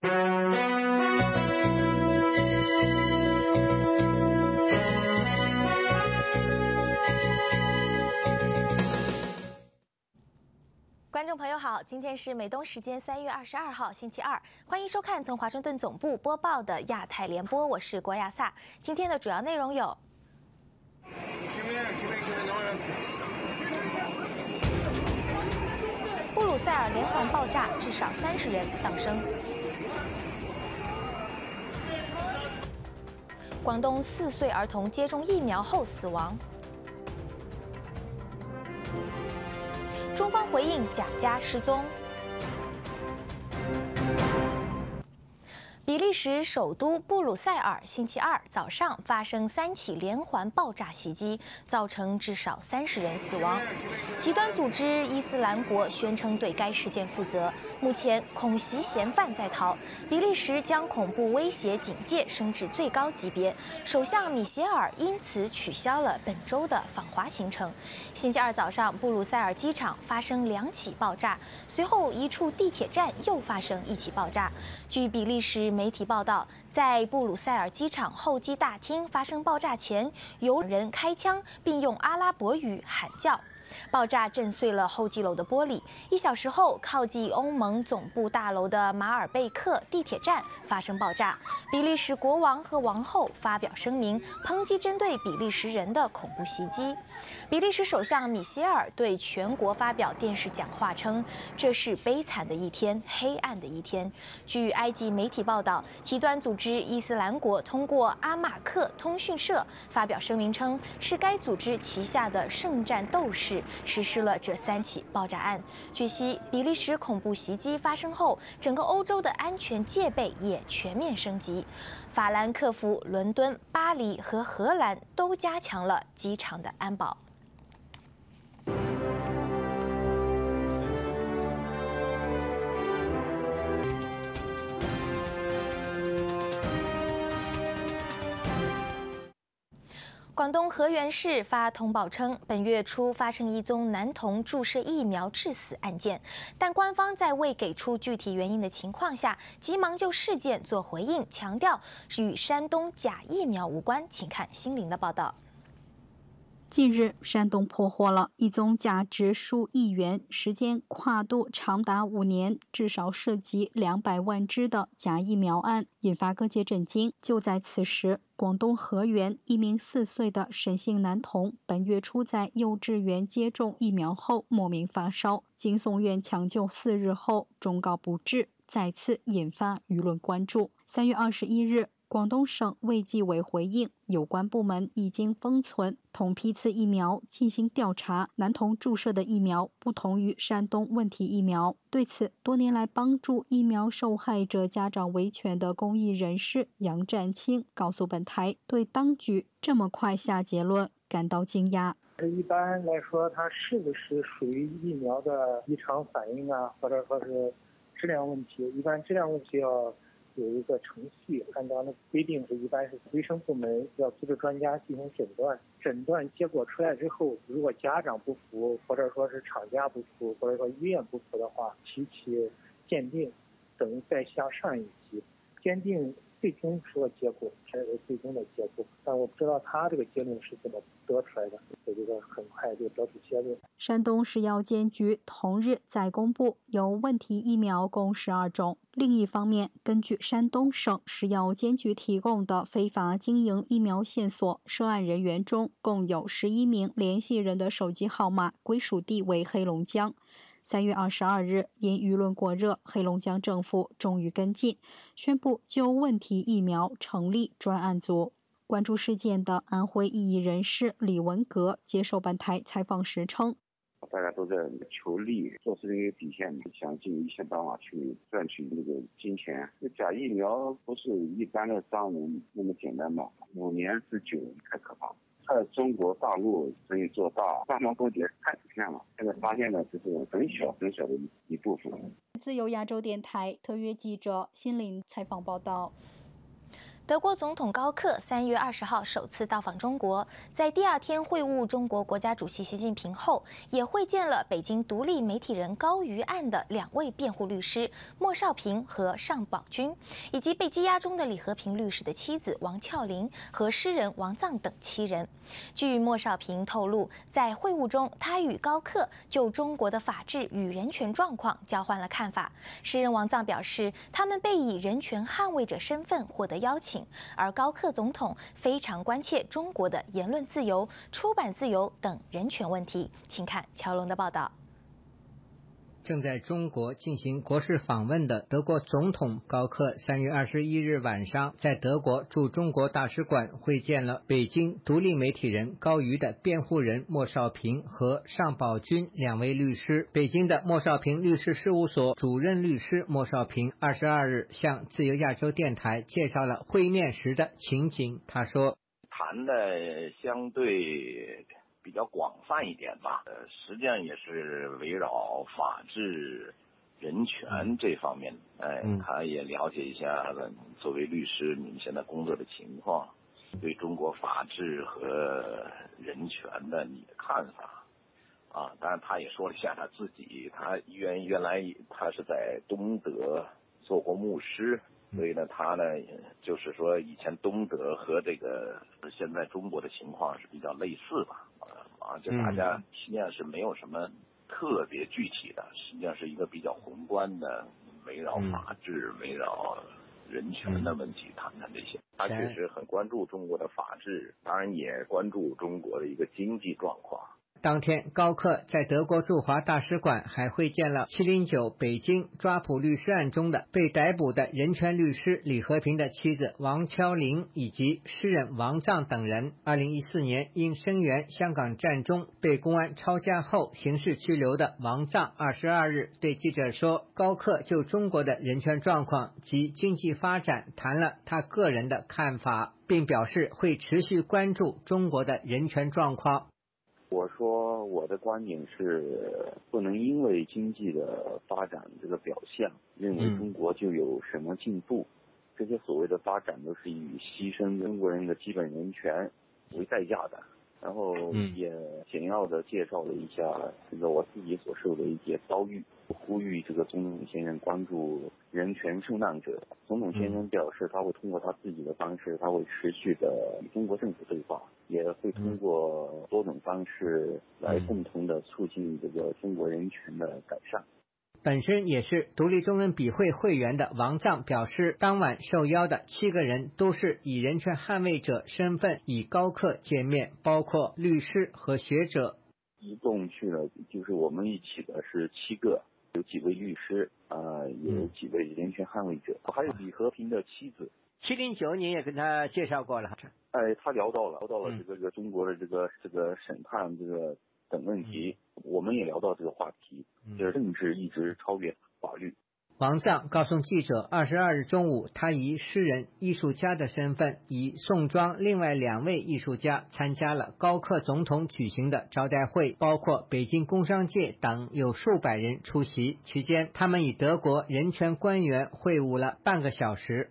观众朋友好，今天是美东时间三月二十二号星期二，欢迎收看从华盛顿总部播报的亚太联播，我是郭亚萨。今天的主要内容有：布鲁塞尔连环爆炸，至少三十人丧生；广东四岁儿童接种疫苗后死亡。中方回应贾家失踪。比利时首都布鲁塞尔星期二早上发生三起连环爆炸袭击，造成至少三十人死亡。极端组织伊斯兰国宣称对该事件负责。目前恐袭嫌犯在逃。比利时将恐怖威胁警戒升至最高级别，首相米歇尔因此取消了本周的访华行程。星期二早上，布鲁塞尔机场发生两起爆炸，随后一处地铁站又发生一起爆炸。据比利时。媒体报道，在布鲁塞尔机场候机大厅发生爆炸前，有人开枪并用阿拉伯语喊叫。爆炸震碎了候机楼的玻璃。一小时后，靠近欧盟总部大楼的马尔贝克地铁站发生爆炸。比利时国王和王后发表声明，抨击针对比利时人的恐怖袭击。比利时首相米歇尔对全国发表电视讲话称：“这是悲惨的一天，黑暗的一天。”据埃及媒体报道，极端组织伊斯兰国通过阿马克通讯社发表声明称，是该组织旗下的圣战斗士。实施了这三起爆炸案。据悉，比利时恐怖袭击发生后，整个欧洲的安全戒备也全面升级。法兰克福、伦敦、巴黎和荷兰都加强了机场的安保。广东河源市发通报称，本月初发生一宗男童注射疫苗致死案件，但官方在未给出具体原因的情况下，急忙就事件做回应，强调与山东假疫苗无关。请看心灵的报道。近日，山东破获了一宗价值数亿元、时间跨度长达五年、至少涉及两百万支的假疫苗案，引发各界震惊。就在此时，广东河源一名四岁的沈姓男童，本月初在幼稚园接种疫苗后莫名发烧，经送院抢救四日后终告不治，再次引发舆论关注。三月二十一日。广东省卫计委回应，有关部门已经封存同批次疫苗进行调查。男童注射的疫苗不同于山东问题疫苗。对此，多年来帮助疫苗受害者家长维权的公益人士杨占清告诉本台，对当局这么快下结论感到惊讶。一般来说，它是不是属于疫苗的异常反应啊，或者说是质量问题？一般质量问题要。有一个程序，按照那规定是，一般是卫生部门要组织专家进行诊断，诊断结果出来之后，如果家长不服，或者说是厂家不服，或者说医院不服的话，提起鉴定，等于再向上一级鉴定。最终说结果才是最终的结果，但我不知道他这个结论是怎么得出来的，这个很快就得出结论。山东食药监局同日再公布有问题疫苗共十二种。另一方面，根据山东省食药监局提供的非法经营疫苗线索，涉案人员中共有十一名联系人的手机号码归属地为黑龙江。三月二十二日，因舆论过热，黑龙江政府终于跟进，宣布就问题疫苗成立专案组。关注事件的安徽异议人士李文革接受本台采访时称：“大家都在求利，做事情有底线，想尽一切办法去赚取那个金钱。假疫苗不是一般的商人那么简单吧？五年之久，太可怕。”在中国大陆可以做大，官方勾结太普遍了。现在发现的就是很小很小的一部分。自由亚洲电台特约记者辛林采访报道。德国总统高克三月二十号首次到访中国，在第二天会晤中国国家主席习近平后，也会见了北京独立媒体人高瑜案的两位辩护律师莫少平和尚宝军，以及被羁押中的李和平律师的妻子王俏玲和诗人王藏等七人。据莫少平透露，在会晤中，他与高克就中国的法治与人权状况交换了看法。诗人王藏表示，他们被以人权捍卫者身份获得邀请。而高克总统非常关切中国的言论自由、出版自由等人权问题，请看乔龙的报道。正在中国进行国事访问的德国总统高克，三月二十一日晚上在德国驻中国大使馆会见了北京独立媒体人高瑜的辩护人莫少平和尚宝军两位律师。北京的莫少平律师事务所主任律师莫少平二十二日向自由亚洲电台介绍了会面时的情景。他说：“谈的相对。”比较广泛一点吧，呃，实际上也是围绕法治、人权这方面，哎，他也了解一下作为律师你们现在工作的情况，对中国法治和人权的你的看法，啊，当然他也说了一下他自己，他原原来他是在东德做过牧师，所以呢，他呢就是说以前东德和这个现在中国的情况是比较类似吧。啊，就大家实际上是没有什么特别具体的，实际上是一个比较宏观的，围绕法治、围绕人权的问题谈谈这些。他确实很关注中国的法治，当然也关注中国的一个经济状况。当天，高克在德国驻华大使馆还会见了七零九北京抓捕律师案中的被逮捕的人权律师李和平的妻子王俏玲以及诗人王藏等人。二零一四年因声援香港战中被公安抄家后刑事拘留的王藏，二十二日对记者说，高克就中国的人权状况及经济发展谈了他个人的看法，并表示会持续关注中国的人权状况。我说我的观点是，不能因为经济的发展这个表象，认为中国就有什么进步。这些所谓的发展都是以牺牲中国人的基本人权为代价的。然后也简要的介绍了一下这个我自己所受的一些遭遇，呼吁这个总统先生关注人权受难者。总统先生表示他会通过他自己的方式，他会持续的与中国政府对话，也会通过多种方式来共同的促进这个中国人权的改善。本身也是独立中文笔会会员的王藏表示，当晚受邀的七个人都是以人权捍卫者身份与高克见面，包括律师和学者。一共去了，就是我们一起的是七个，有几位律师呃，有几位人权捍卫者，还有李和平的妻子。七零九，你也跟他介绍过了。哎，他聊到了，聊到了这个这个中国的这个这个审判这个。等问题，我们也聊到这个话题，就是政治一直超越法律。王藏告诉记者，二十二日中午，他以诗人、艺术家的身份，以宋庄另外两位艺术家参加了高克总统举行的招待会，包括北京工商界等有数百人出席。期间，他们与德国人权官员会晤了半个小时，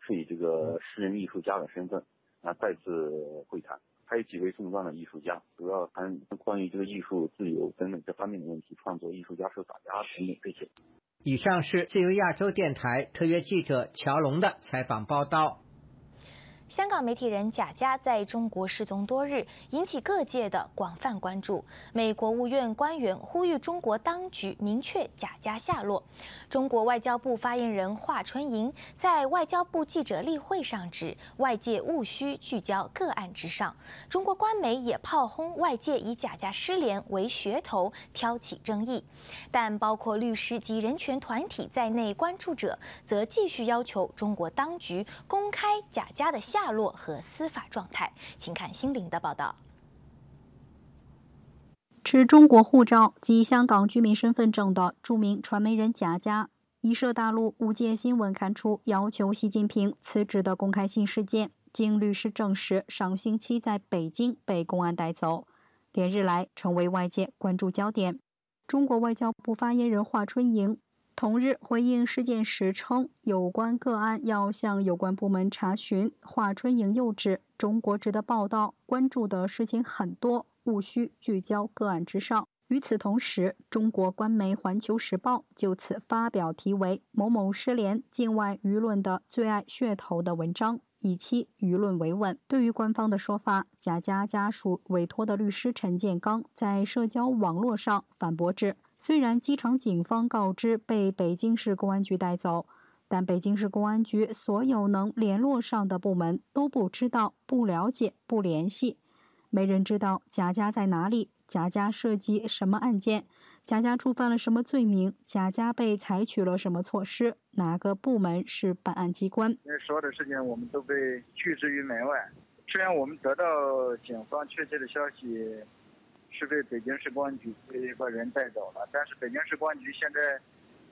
是以这个诗人、艺术家的身份啊再次会谈。还有几位重磅的艺术家，主要谈关于这个艺术自由等等这方面的问题，创作艺术家、受打压等等这些。以上是自由亚洲电台特约记者乔龙的采访报道。香港媒体人贾家在中国失踪多日，引起各界的广泛关注。美国务院官员呼吁中国当局明确贾家下落。中国外交部发言人华春莹在外交部记者例会上指，外界务需聚焦个案之上。中国官媒也炮轰外界以贾家失联为噱头，挑起争议。但包括律师及人权团体在内关注者，则继续要求中国当局公开贾家的。下落和司法状态，请看心灵的报道。持中国护照及香港居民身份证的著名传媒人贾家，一涉大陆无界新闻刊出要求习近平辞职的公开信事件，经律师证实，上星期在北京被公安带走，连日来成为外界关注焦点。中国外交部发言人华春莹同日回应事件时称，有关个案要向有关部门查询。华春莹又指，中国值得报道、关注的事情很多，务需聚焦个案之上。与此同时，中国官媒《环球时报》就此发表题为“某某失联，境外舆论的最爱噱头”的文章，以期舆论维稳。对于官方的说法，贾家家属委托的律师陈建刚在社交网络上反驳指。虽然机场警方告知被北京市公安局带走，但北京市公安局所有能联络上的部门都不知道、不了解、不联系，没人知道贾家在哪里，贾家涉及什么案件，贾家触犯了什么罪名，贾家被采取了什么措施，哪个部门是办案机关？所有的事情我们都被拒之于门外。虽然我们得到警方确切的消息。是被北京市公安局的一个人带走了，但是北京市公安局现在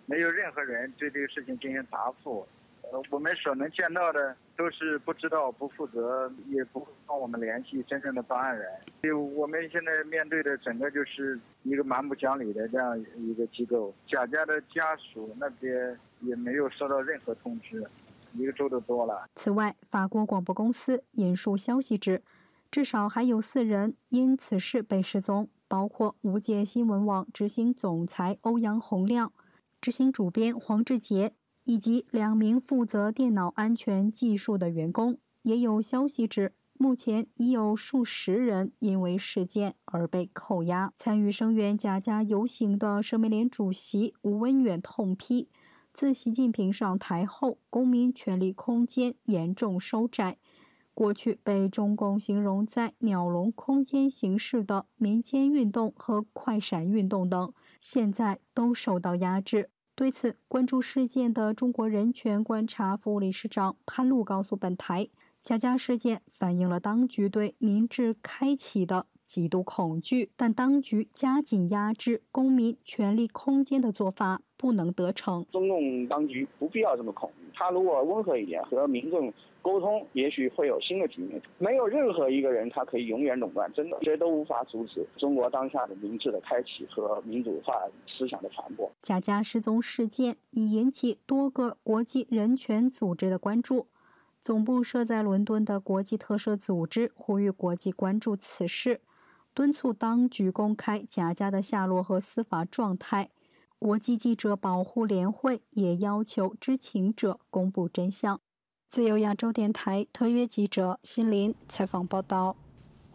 没有任何人对这个事情进行答复。呃，我们所能见到的都是不知道、不负责，也不帮我们联系真正的办案人。就我们现在面对的整个就是一个蛮不讲理的这样一个机构。贾家的家属那边也没有收到任何通知，一个周都多了。此外，法国广播公司引述消息指。至少还有四人因此事被失踪，包括无界新闻网执行总裁欧阳洪亮、执行主编黄志杰以及两名负责电脑安全技术的员工。也有消息指，目前已有数十人因为事件而被扣押。参与声援贾家游行的社民联主席吴文远痛批：自习近平上台后，公民权利空间严重收窄。过去被中共形容在鸟笼空间形式的民间运动和快闪运动等，现在都受到压制。对此，关注事件的中国人权观察副理事长潘璐告诉本台：“贾家事件反映了当局对民智开启的极度恐惧，但当局加紧压制公民权利空间的做法不能得逞。中共当局不必要这么恐，他如果温和一点，和民众。”沟通也许会有新的局面。没有任何一个人他可以永远垄断，真的，谁都无法阻止中国当下的民智的开启和民主化思想的传播。贾家失踪事件已引起多个国际人权组织的关注。总部设在伦敦的国际特赦组织呼吁国际关注此事，敦促当局公开贾家的下落和司法状态。国际记者保护联会也要求知情者公布真相。自由亚洲电台特约记者辛林采访报道。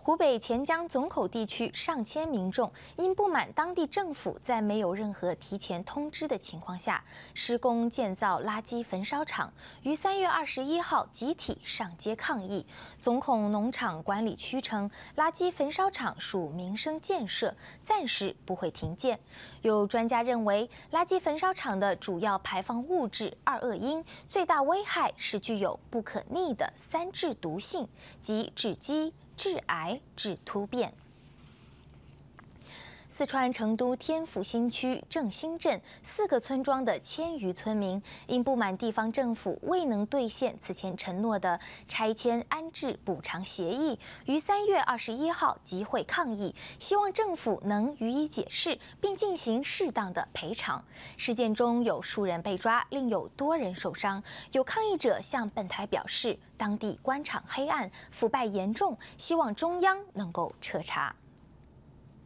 湖北潜江总口地区上千民众因不满当地政府在没有任何提前通知的情况下施工建造垃圾焚烧厂，于三月二十一号集体上街抗议。总孔农场管理区称，垃圾焚烧厂属民生建设，暂时不会停建。有专家认为，垃圾焚烧厂的主要排放物质二恶英最大危害是具有不可逆的三致毒性，即致畸。致癌、致突变。四川成都天府新区正兴镇四个村庄的千余村民，因不满地方政府未能兑现此前承诺的拆迁安置补偿协议，于三月二十一号集会抗议，希望政府能予以解释，并进行适当的赔偿。事件中有数人被抓，另有多人受伤。有抗议者向本台表示，当地官场黑暗、腐败严重，希望中央能够彻查。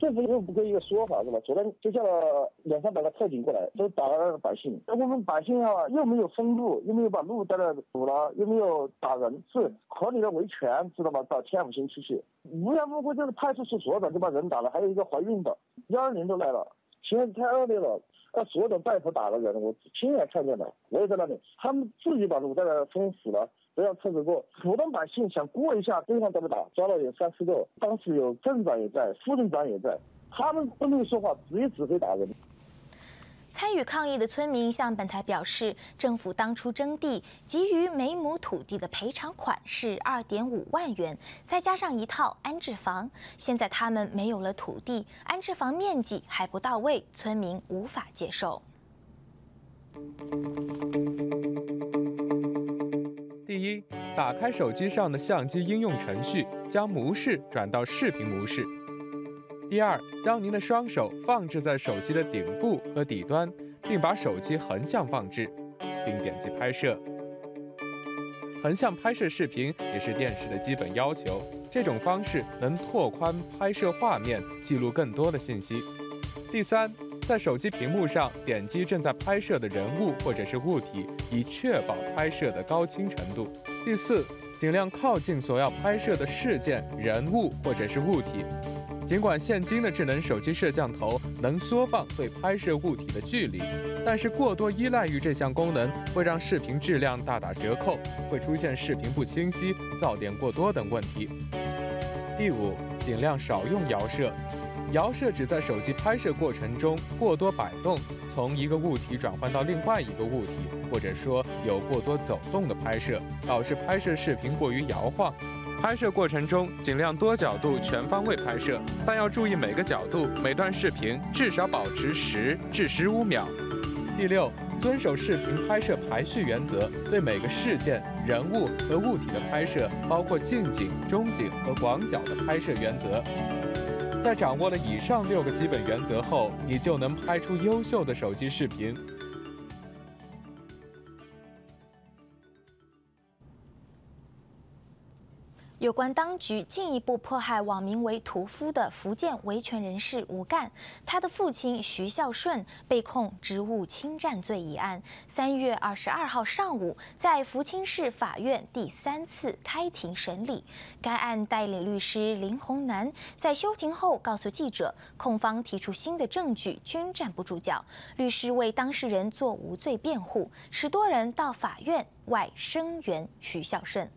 政府又不给一个说法是吧？昨天就叫了两三百个特警过来，都打了百姓。我们百姓啊，又没有封路，又没有把路在那堵了，又没有打人，是合理的维权，知道吗？到天府新区去，无缘无故就是派出所所长就把人打了，还有一个怀孕的，幺二零都来了，现在太恶劣了。那所长带头打了人，我亲眼看见的，我也在那里，他们自己把路在那封死了。不要车子过，普通百姓想过一下，对方都不打，抓了有三四个。当时有镇长也在，副镇长也在，他们都没有说话，直接指挥打人。参与抗议的村民向本台表示，政府当初征地给予每亩土地的赔偿款是二点五万元，再加上一套安置房。现在他们没有了土地，安置房面积还不到位，村民无法接受。第一，打开手机上的相机应用程序，将模式转到视频模式。第二，将您的双手放置在手机的顶部和底端，并把手机横向放置，并点击拍摄。横向拍摄视频也是电视的基本要求，这种方式能拓宽拍摄画面，记录更多的信息。第三，在手机屏幕上点击正在拍摄的人物或者是物体，以确保拍摄的高清程度。第四，尽量靠近所要拍摄的事件、人物或者是物体。尽管现今的智能手机摄像头能缩放对拍摄物体的距离，但是过多依赖于这项功能会让视频质量大打折扣，会出现视频不清晰、噪点过多等问题。第五，尽量少用摇摄。摇摄指在手机拍摄过程中过多摆动，从一个物体转换到另外一个物体，或者说有过多走动的拍摄，导致拍摄视频过于摇晃。拍摄过程中尽量多角度、全方位拍摄，但要注意每个角度、每段视频至少保持十至十五秒。第六，遵守视频拍摄排序原则，对每个事件、人物和物体的拍摄，包括近景、中景和广角的拍摄原则。在掌握了以上六个基本原则后，你就能拍出优秀的手机视频。有关当局进一步迫害网名为“屠夫”的福建维权人士吴干，他的父亲徐孝顺被控职务侵占罪一案，三月二十二号上午在福清市法院第三次开庭审理。该案代理律师林洪南在休庭后告诉记者，控方提出新的证据均站不住脚，律师为当事人做无罪辩护，十多人到法院外声援徐孝顺。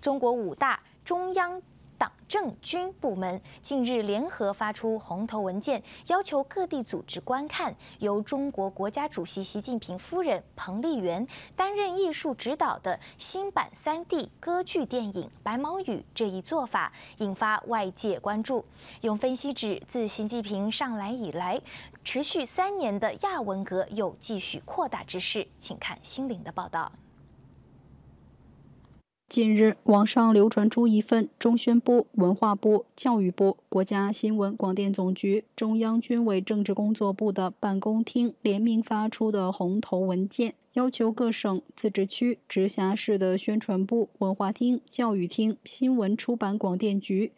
中国五大中央党政军部门近日联合发出红头文件，要求各地组织观看由中国国家主席习近平夫人彭丽媛担任艺术指导的新版 3D 歌剧电影《白毛女》。这一做法引发外界关注。有分析指，自习近平上来以来，持续三年的亚文革有继续扩大之势。请看心灵的报道。近日，网上流传出一份中宣部、文化部、教育部、国家新闻广电总局、中央军委政治工作部的办公厅联名发出的红头文件，要求各省、自治区、直辖市的宣传部、文化厅、教育厅、新闻出版广电局。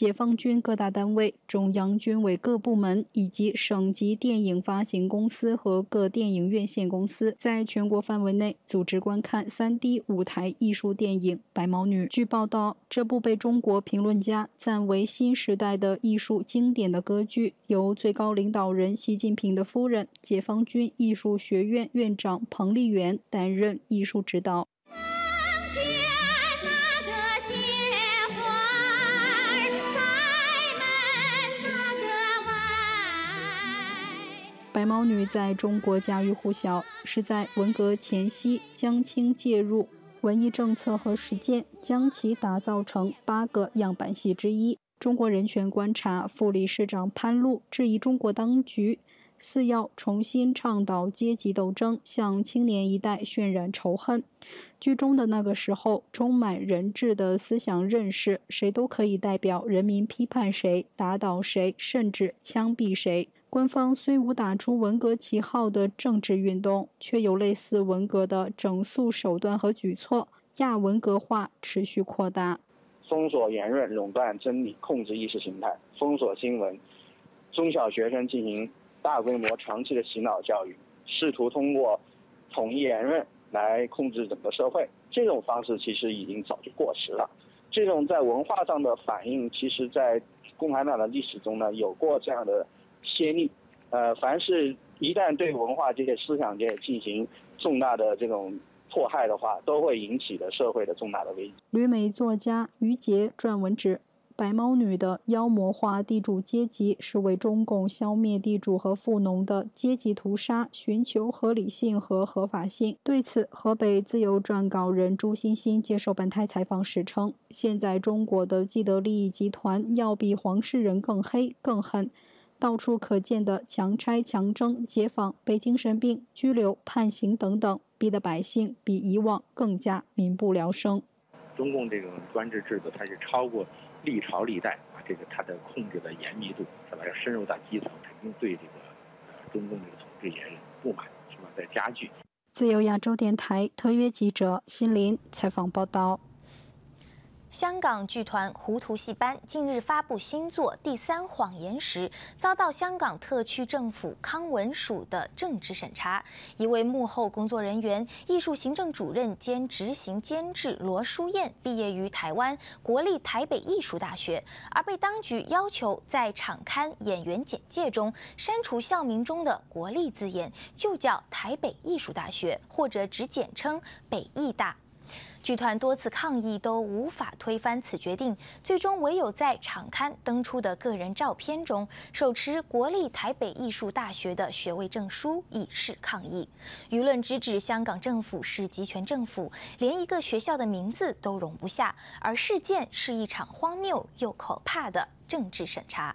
解放军各大单位、中央军委各部门以及省级电影发行公司和各电影院线公司，在全国范围内组织观看 3D 舞台艺术电影《白毛女》。据报道，这部被中国评论家赞为新时代的艺术经典的歌剧，由最高领导人习近平的夫人、解放军艺术学院院长彭丽媛担任艺术指导。白毛女在中国家喻户晓，是在文革前夕江青介入文艺政策和实践，将其打造成八个样板戏之一。中国人权观察副理事长潘璐质疑中国当局似要重新倡导阶级斗争，向青年一代渲染仇恨。剧中的那个时候充满人质的思想认识，谁都可以代表人民批判谁、打倒谁，甚至枪毙谁。官方虽无打出文革旗号的政治运动，却有类似文革的整肃手段和举措。亚文革化持续扩大，封锁言论、垄断真理、控制意识形态、封锁新闻，中小学生进行大规模、长期的洗脑教育，试图通过统一言论来控制整个社会。这种方式其实已经早就过时了。这种在文化上的反应，其实在共产党的历史中呢，有过这样的。先例，呃，凡是一旦对文化界、思想界进行重大的这种迫害的话，都会引起的社会的重大的危机。旅美作家于杰撰文指，白毛女的妖魔化地主阶级是为中共消灭地主和富农的阶级屠杀寻求合理性和合法性。对此，河北自由撰稿人朱欣欣接受本台采访时称，现在中国的既得利益集团要比黄世仁更黑更狠。到处可见的强拆、强征、解访、被精神病、拘留、判刑等等，逼得百姓比以往更加民不聊生。中共这种专制制度，它是超过历朝历代啊，这个它的控制的严密度，是吧？要深入到基层，肯定对这个呃中共这个统这些不满是吧在加剧。自由亚洲电台特约记者辛林采访报道。香港剧团糊涂戏班近日发布新作《第三谎言》时，遭到香港特区政府康文署的政治审查。一位幕后工作人员、艺术行政主任兼执行监制罗淑燕，毕业于台湾国立台北艺术大学，而被当局要求在场刊演员简介中删除校名中的“国立”字眼，就叫台北艺术大学，或者只简称北艺大。剧团多次抗议都无法推翻此决定，最终唯有在场刊登出的个人照片中手持国立台北艺术大学的学位证书以示抗议。舆论直指香港政府是集权政府，连一个学校的名字都容不下，而事件是一场荒谬又可怕的政治审查。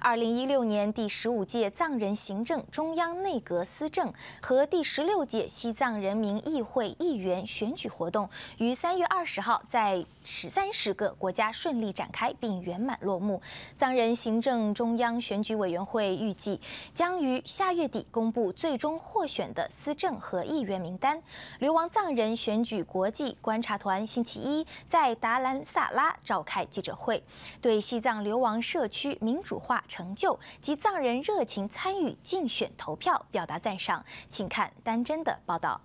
二零一六年第十五届藏人行政中央内阁司政和第十六届西藏人民议会议员选举活动于三月二十号在十三十个国家顺利展开并圆满落幕。藏人行政中央选举委员会预计将于下月底公布最终获选的司政和议员名单。流亡藏人选举国际观察团星期一在达兰萨拉召开记者会，对西藏流亡社区民主化。成就及藏人热情参与竞选投票，表达赞赏。请看丹真的报道。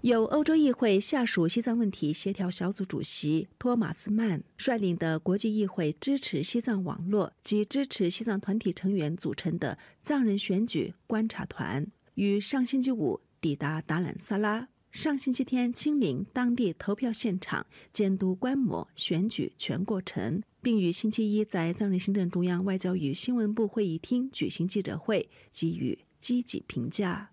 由欧洲议会下属西藏问题协调小组主席托马斯曼率领的国际议会支持西藏网络及支持西藏团体成员组成的藏人选举观察团，于上星期五抵达达兰萨拉，上星期天亲临当地投票现场，监督观摩选举全过程。并于星期一在藏人行政中央外交与新闻部会议厅举行记者会，给予积极评价。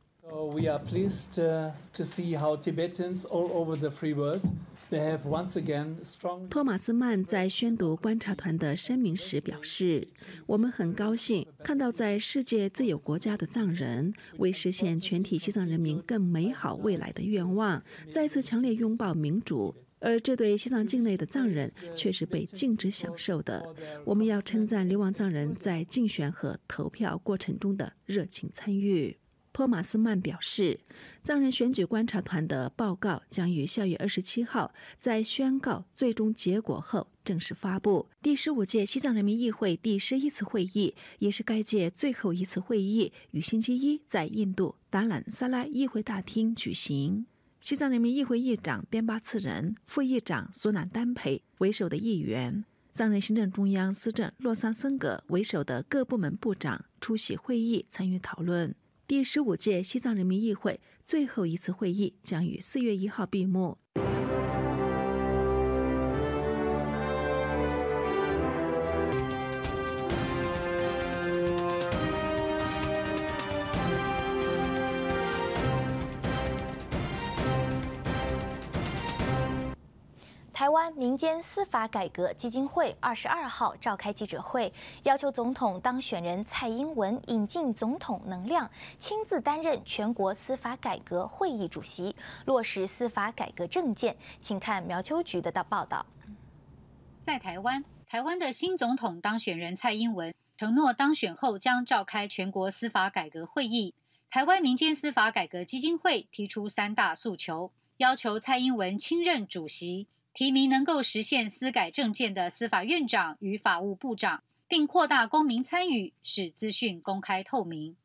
托马斯曼在宣读观察团的声明时表示：“我们很高兴看到在世界自由国家的藏人为实现全体西藏人民更美好未来的愿望，再次强烈拥抱民主。”而这对西藏境内的藏人却是被禁止享受的。我们要称赞流亡藏人在竞选和投票过程中的热情参与。托马斯曼表示，藏人选举观察团的报告将于下月二十七号在宣告最终结果后正式发布。第十五届西藏人民议会第十一次会议，也是该届最后一次会议，于星期一在印度达兰萨拉议会大厅举行。西藏人民议会议长边巴次仁、副议长苏南丹培为首的议员，藏人行政中央司政洛桑森格为首的各部门部长出席会议，参与讨论。第十五届西藏人民议会最后一次会议将于四月一号闭幕。民间司法改革基金会二十二号召开记者会，要求总统当选人蔡英文引进总统能量，亲自担任全国司法改革会议主席，落实司法改革政见。请看苗秋菊的报道。在台湾，台湾的新总统当选人蔡英文承诺当选后将召开全国司法改革会议。台湾民间司法改革基金会提出三大诉求，要求蔡英文亲任主席。提名能够实现司改政见的司法院长与法务部长，并扩大公民参与，使资讯公开透明。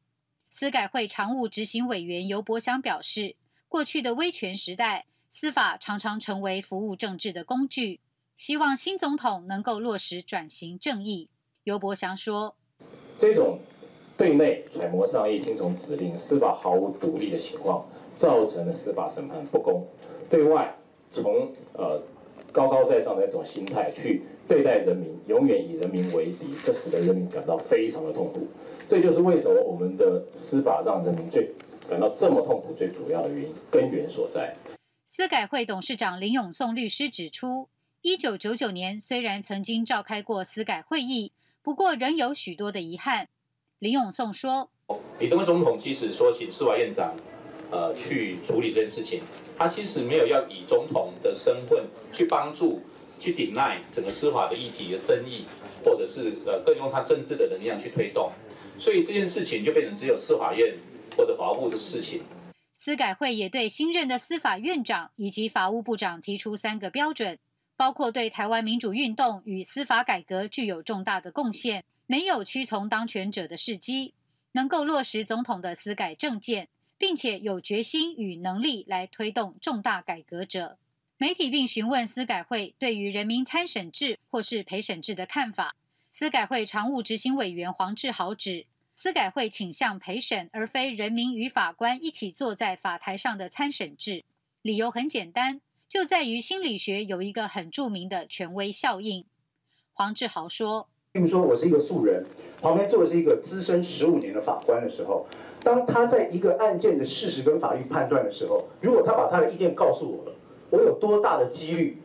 司改会常务执行委员尤伯祥表示，过去的威权时代，司法常常成为服务政治的工具，希望新总统能够落实转型正义。尤伯祥说：“这种对内揣摩上意、听从指令、司法毫无独立的情况，造成了司法审判不公；对外从呃。”高高在上的那种心态去对待人民，永远以人民为敌，这使得人民感到非常的痛苦。这就是为什么我们的司法让人民最感到这么痛苦最主要的原因根源所在。司改会董事长林永颂律师指出，一九九九年虽然曾经召开过司改会议，不过仍有许多的遗憾。林永颂说：“李登辉总统即使说请司法院长，呃，去处理这件事情。”他其实没有要以总统的身份去帮助、去顶赖整个司法的议题的争议，或者是呃更用他政治的能量去推动。所以这件事情就变成只有司法院或者法务部的事情。司改会也对新任的司法院长以及法务部长提出三个标准，包括对台湾民主运动与司法改革具有重大的贡献，没有屈从当权者的事迹，能够落实总统的司改政见，并且有决心与能力来推动重大改革者。媒体并询问司改会对于人民参审制或是陪审制的看法，司改会常务执行委员黄志豪指。司改会倾向陪审，而非人民与法官一起坐在法台上的参审制。理由很简单，就在于心理学有一个很著名的权威效应。黄志豪说：“例如说，我是一个素人，旁边坐的是一个资深十五年的法官的时候，当他在一个案件的事实跟法律判断的时候，如果他把他的意见告诉我了，我有多大的几率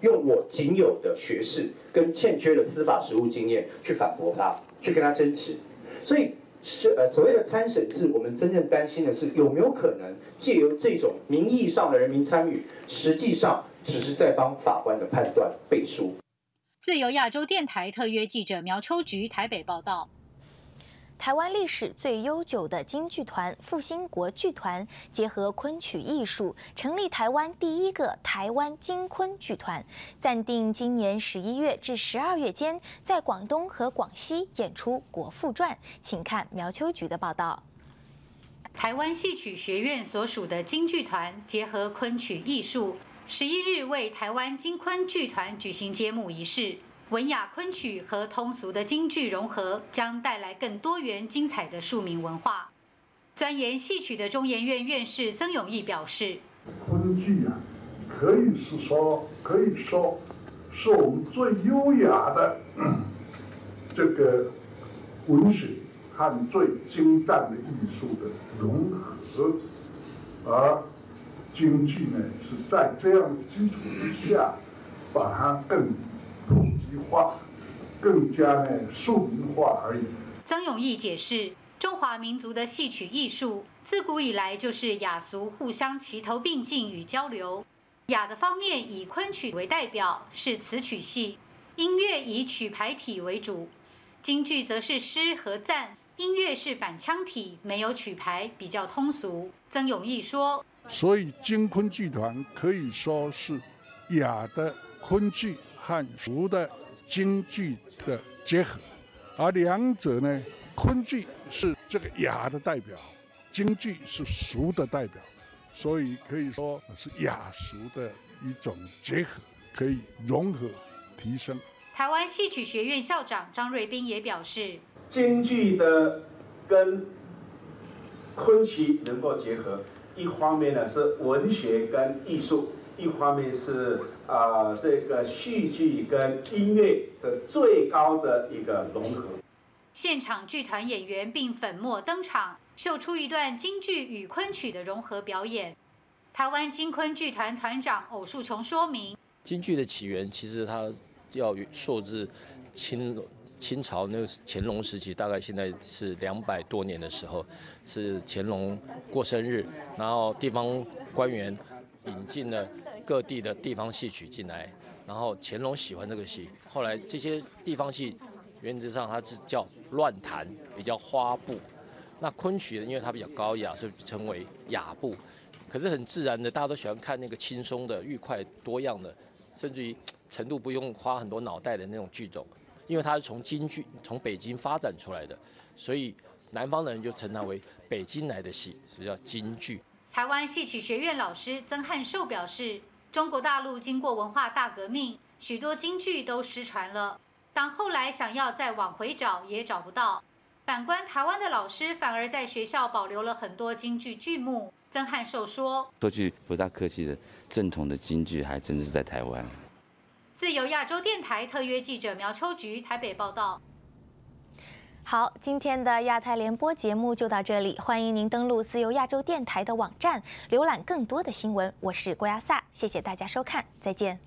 用我仅有的学识跟欠缺的司法实务经验去反驳他，去跟他争执？所以。”是呃，所谓的参审制，我们真正担心的是有没有可能借由这种名义上的人民参与，实际上只是在帮法官的判断背书。自由亚洲电台特约记者苗秋菊台北报道。台湾历史最悠久的京剧团复兴国剧团，结合昆曲艺术，成立台湾第一个台湾京昆剧团，暂定今年十一月至十二月间，在广东和广西演出《国父传》。请看苗秋菊的报道。台湾戏曲学院所属的京剧团，结合昆曲艺术，十一日为台湾金昆剧团举行揭幕仪式。文雅昆曲和通俗的京剧融合，将带来更多元精彩的庶民文化。钻研戏曲的中研院院士曾永义表示：“昆剧啊，可以是说，可以说是我们最优雅的这个文学和最精湛的艺术的融合，而京剧呢，是在这样的基础之下，把它更。”普及化，更加呢庶民化而已。曾永义解释，中华民族的戏曲艺术自古以来就是雅俗互相齐头并进与交流。雅的方面以昆曲为代表，是词曲系；音乐以曲牌体为主；京剧则是诗和赞，音乐是板腔体，没有曲牌，比较通俗。曾永义说：“所以京昆剧团可以说是雅的昆剧。”和俗的京剧的结合，而两者呢，昆剧是这个雅的代表，京剧是俗的代表，所以可以说是雅俗的一种结合，可以融合提升。台湾戏曲学院校长张瑞斌也表示，京剧的跟昆曲能够结合，一方面呢是文学跟艺术。一方面是啊，这个戏剧跟音乐的最高的一个融合。现场剧团演员并粉墨登场，秀出一段京剧与昆曲的融合表演。台湾京昆剧团团长偶树琼说明：京剧的起源其实它要受自清清朝那个乾隆时期，大概现在是两百多年的时候，是乾隆过生日，然后地方官员引进了。各地的地方戏曲进来，然后乾隆喜欢这个戏，后来这些地方戏原则上它是叫乱弹，也叫花布。那昆曲呢因为它比较高雅，所以称为雅布。可是很自然的，大家都喜欢看那个轻松的、愉快、多样的，甚至于程度不用花很多脑袋的那种剧种。因为它是从京剧从北京发展出来的，所以南方的人就称它为北京来的戏，所以叫京剧。台湾戏曲学院老师曾汉寿表示。中国大陆经过文化大革命，许多京剧都失传了。但后来想要再往回找，也找不到。反观台湾的老师，反而在学校保留了很多京剧剧目。曾汉寿说：“说句不大客气的，正统的京剧还真是在台湾。”自由亚洲电台特约记者苗秋菊台北报道。好，今天的亚太联播节目就到这里，欢迎您登录自由亚洲电台的网站，浏览更多的新闻。我是郭亚萨，谢谢大家收看，再见。